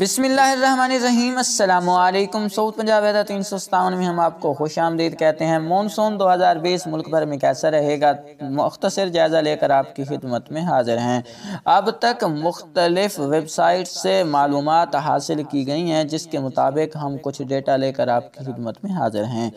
بسم اللہ الرحمن الرحیم، السلام علیکم، سعود پنجاب ایدہ تین سو ستاون میں ہم آپ کو خوش آمدید کہتے ہیں۔ مونسون دو ہزار بیس ملک بھر میں کیسا رہے گا؟ مختصر جائزہ لے کر آپ کی خدمت میں حاضر ہیں۔ اب تک مختلف ویب سائٹ سے معلومات حاصل کی گئی ہیں، جس کے مطابق ہم کچھ ڈیٹا لے کر آپ کی خدمت میں حاضر ہیں۔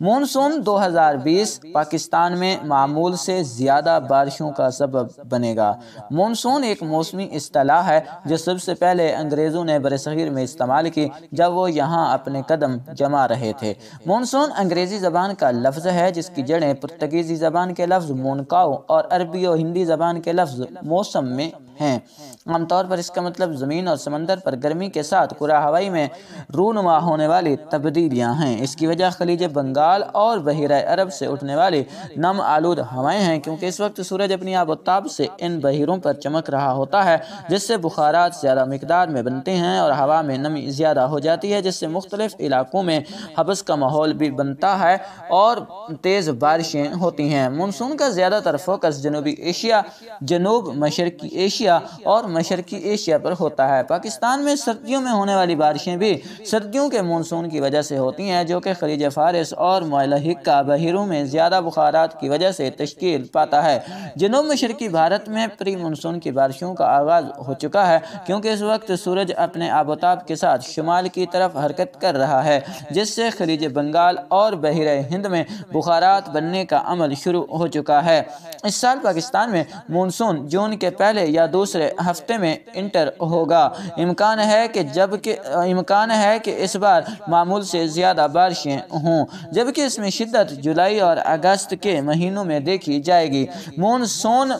مونسون دو ہزار بیس پاکستان میں معمول سے زیادہ بارشوں کا سبب بنے گا۔ مونسون ایک موسمی اصطلاح ہے جو سب سے پہلے انگریزوں نے برصغیر میں استعمال کی جب وہ یہاں اپنے قدم جما رہے تھے۔ مونسون انگریزی زبان کا لفظ ہے جس کی جڑیں پرتگیزی زبان کے لفظ مونکاؤ اور عربی و ہندی زبان کے لفظ موسم میں ہیں۔ عام طور پر اس کا مطلب زمین اور سمندر پر گرمی کے ساتھ قرآ ہوائی میں رونما ہونے والی تبدیلیاں ہیں۔ اس کی وجہ خلیج بنگال اور بحیرہ عرب سے اٹھنے والی نم آلود ہوائیں ہیں، کیونکہ اس وقت سورج اپنی آب و تاب سے ان بحیروں پر چمک رہا ہوتا ہے، جس سے بخارات زیادہ مقدار میں بنتے ہیں اور ہوا میں نمی زیادہ ہو جاتی ہے، جس سے مختلف علاقوں میں حبس کا ماحول بھی بنتا ہے اور تیز بارشیں ہوتی ہیں۔ مونسون کا زیادہ تر فوکس جنوبی ایشیا، جنوب مشرقی ایشیا ایشیا اور مشرقی ایشیا پر ہوتا ہے۔ پاکستان میں سردیوں میں ہونے والی بارشیں بھی سردیوں کے مونسون کی وجہ سے ہوتی ہیں، جو کہ خلیج فارس اور معلحقہ بحیروں میں زیادہ بخارات کی وجہ سے تشکیل پاتا ہے۔ جنوب مشرقی بھارت میں پری مونسون کی بارشوں کا آغاز ہو چکا ہے، کیونکہ اس وقت سورج اپنے آبوتاب کے ساتھ شمال کی طرف حرکت کر رہا ہے، جس سے خلیج بنگال اور بحیرہ ہند میں بخارات بننے کا عمل شروع ہو چکا ہے۔ اس سال پاکستان میں مونسون جون کے پہلے یا دوسرے ہفتے میں انٹر ہوگا۔ امکان ہے کہ جبکہ امکان ہے کہ اس بار معمول سے زیادہ بارشیں ہوں۔ جبکہ اس میں شدت جولائی اور اگست کے مہینوں میں دیکھی جائے گی۔ مونسون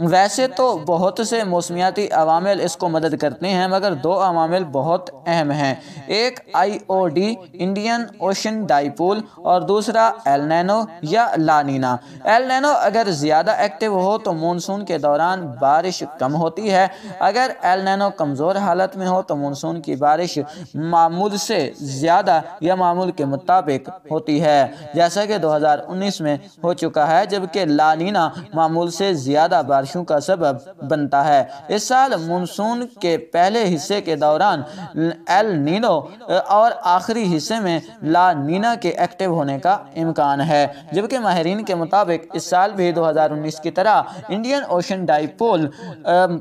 ویسے تو بہت سے موسمیاتی عوامل اس کو مدد کرتے ہیں، مگر دو عوامل بہت اہم ہیں۔ ایک I O D, Indian Ocean dipole اور دوسرا ایل نینو یا لانینا ایل نینو اگر زیادہ ایکٹیو ہو تو مونسون کے دوران بارش کم ہوتی ہے۔ اگر ایل نینو کمزور حالت میں ہو تو مونسون کی بارش معمول سے زیادہ یا معمول کے مطابق ہوتی ہے۔ جیسا کہ دو ہزار انیس میں ہو چکا ہے، جبکہ لانینا معمول سے زیادہ بارش بارشوں کا سبب بنتا ہے۔ اس سال منسون کے پہلے حصے کے دوران ایل نینو اور آخری حصے میں لا نینا کے ایکٹیو ہونے کا امکان ہے۔ جبکہ ماہرین کے مطابق اس سال بھی دو ہزار انیس کی طرح Indian Ocean dipole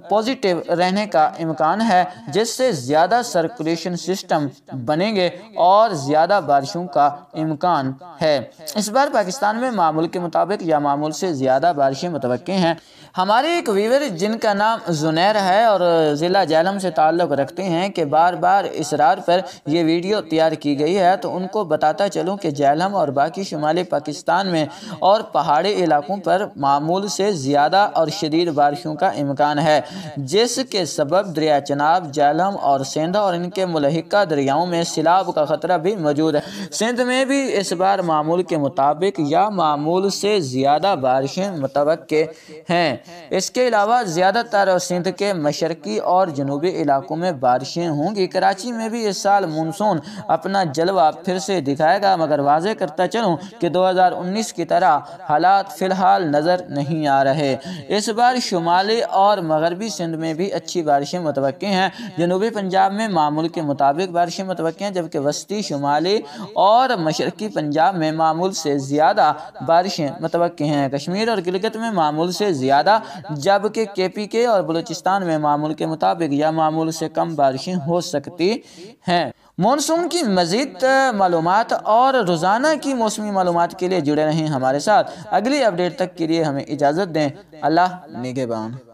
positive رہنے کا امکان ہے، جس سے زیادہ سرکولیشن سسٹم بنیں گے اور زیادہ بارشوں کا امکان ہے۔ اس بار پاکستان میں معمول کے مطابق یا معمول سے زیادہ بارشیں متوقع ہیں۔ ہمارے ہمارے ایک ویور جن کا نام زنیر ہے اور ضلع جہلم سے تعلق رکھتے ہیں کہ بار بار اسرار پر یہ ویڈیو تیار کی گئی ہے، تو ان کو بتاتا چلوں کہ جہلم اور باقی شمالی پاکستان میں اور پہاڑی علاقوں پر معمول سے زیادہ اور شدید بارشوں کا امکان ہے، جس کے سبب دریا چناب جہلم اور سیندھا اور ان کے ملحقہ دریاؤں میں سیلاب کا خطرہ بھی موجود ہے۔ سندھ میں بھی اس بار معمول کے مطابق یا معمول سے زیادہ بارشیں متوقع ہیں۔ اس کے علاوہ زیادہ تر سندھ کے مشرقی اور جنوبی علاقوں میں بارشیں ہوں گی۔ کراچی میں بھی اس سال مونسون اپنا جلوہ پھر سے دکھائے گا، مگر واضح کرتا چلوں کہ دو ہزار انیس کی طرح حالات فی الحال نظر نہیں آ رہے۔ اس بار شمالی اور مغربی سندھ میں بھی اچھی بارشیں متوقع ہیں۔ جنوبی پنجاب میں معمول کے مطابق بارشیں متوقع ہیں، جبکہ وسطی شمالی اور مشرقی پنجاب میں معمول سے زیادہ بارشیں متوقع ہیں۔ کشمیر اور گلگت میں معمول سے زیادہ جبکہ کے پی کے اور بلوچستان میں معمول کے مطابق یا معمول سے کم بارشیں ہو سکتی ہیں۔ مونسون کی مزید معلومات اور روزانہ کی موسمی معلومات کے لیے جڑے رہیں ہمارے ساتھ۔ اگلی اپڈیٹ تک کے لیے ہمیں اجازت دیں۔ اللہ نگہبان۔